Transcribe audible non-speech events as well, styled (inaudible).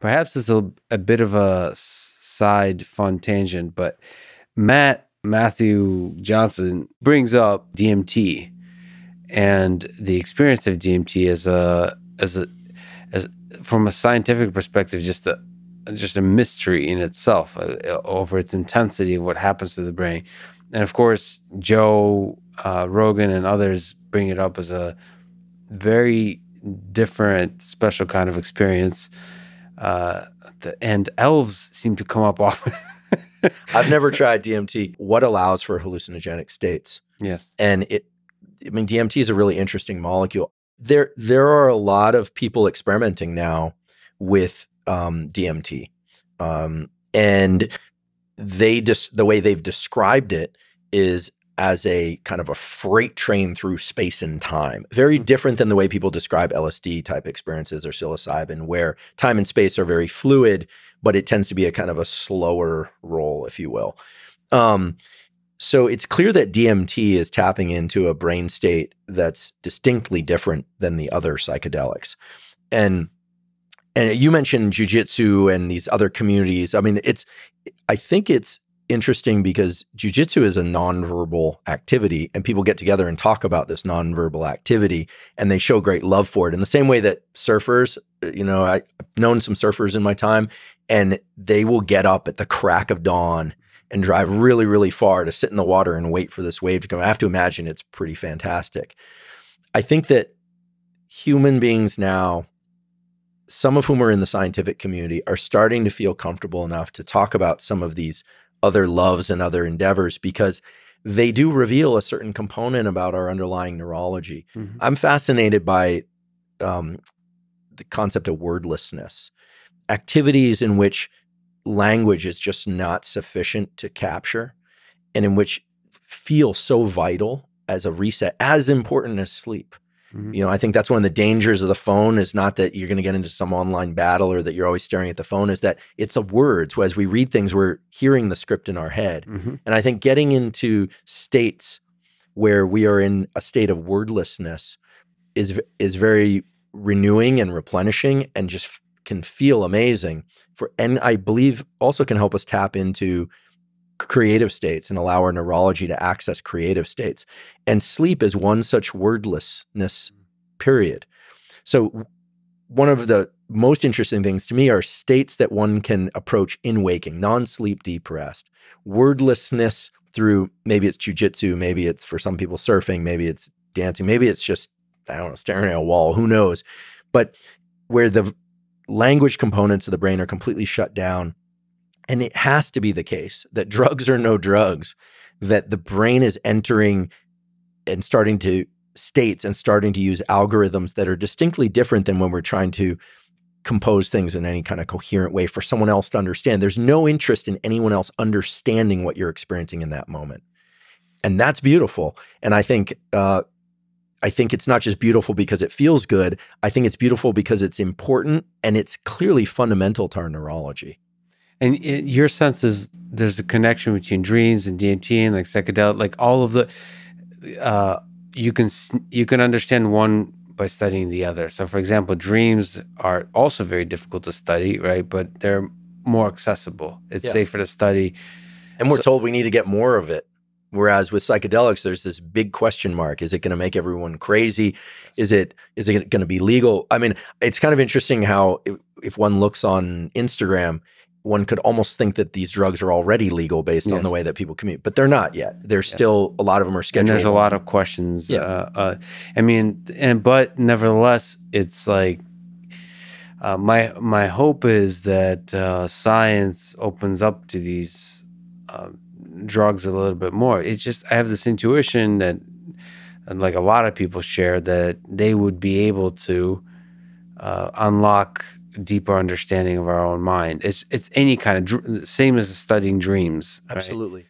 perhaps it's a, a bit of a side fun tangent, but Matt Matthew Johnson brings up DMT and the experience of DMT as a as a as from a scientific perspective, just a just a mystery in itself uh, over its intensity of what happens to the brain. And of course, Joe uh, Rogan and others bring it up as a very different, special kind of experience. Uh, the, and elves seem to come up (laughs) often. I've never tried DMT. What allows for hallucinogenic states? Yes. And it, I mean, DMT is a really interesting molecule. There, there are a lot of people experimenting now with um, DMT, um, and they just the way they've described it is as a kind of a freight train through space and time. Very mm-hmm. different than the way people describe LSD type experiences or psilocybin, where time and space are very fluid, but it tends to be a kind of a slower roll, if you will. Um, so it's clear that DMT is tapping into a brain state that's distinctly different than the other psychedelics. And and you mentioned jujitsu and these other communities. I mean, it's I think it's interesting because jujitsu is a nonverbal activity and people get together and talk about this nonverbal activity and they show great love for it. In the same way that surfers uh, you know i've known some surfers in my time and they will get up at the crack of dawn and drive really really far to sit in the water and wait for this wave to come. I have to imagine it's pretty fantastic. I think that human beings now some of whom are in the scientific community are starting to feel comfortable enough to talk about some of these other loves and other endeavors because they do reveal a certain component about our underlying neurology. Mm-hmm. I'm fascinated by um, the concept of wordlessness, activities in which language is just not sufficient to capture, and in which feel so vital as a reset, as important as sleep. Mm-hmm. You know, I think that's one of the dangers of the phone is not that you're going to get into some online battle or that you're always staring at the phone, is that it's a word. So as we read things, we're hearing the script in our head. Mm-hmm. And I think getting into states where we are in a state of wordlessness is is very renewing and replenishing and just can feel amazing for and I believe also can help us tap into creative states and allow our neurology to access creative states. And sleep is one such wordlessness mm. period. So, one of the most interesting things to me are states that one can approach in waking, non sleep deep rest, wordlessness through maybe it's jujitsu, maybe it's for some people surfing, maybe it's dancing, maybe it's just, I don't know, staring at a wall, who knows. But where the language components of the brain are completely shut down and it has to be the case that drugs are no drugs, that the brain is entering and starting to states and starting to use algorithms that are distinctly different than when we're trying to compose things in any kind of coherent way for someone else to understand. There's no interest in anyone else understanding what you're experiencing in that moment. And that's beautiful. And I think uh, I think it's not just beautiful because it feels good. I think it's beautiful because it's important and it's clearly fundamental to our neurology. And it, your sense is there's a connection between dreams and DMT and like psychedelic, like all of the. Uh, you can you can understand one by studying the other. So, for example, dreams are also very difficult to study, right? But they're more accessible. It's yeah. safer to study. And we're so, told we need to get more of it. Whereas with psychedelics, there's this big question mark: Is it going to make everyone crazy? Is it is it going to be legal? I mean, it's kind of interesting how if, if one looks on Instagram, one could almost think that these drugs are already legal based yes. on the way that people commute, but they're not yet. There's yes. still a lot of them are scheduled. And there's a lot of questions. Yeah. Uh, uh, I mean, and but nevertheless, it's like uh, my my hope is that uh, science opens up to these um, drugs a little bit more. It's just I have this intuition that, like a lot of people share, that they would be able to uh, unlock deeper understanding of our own mind. It's it's any kind of same as studying dreams. Absolutely.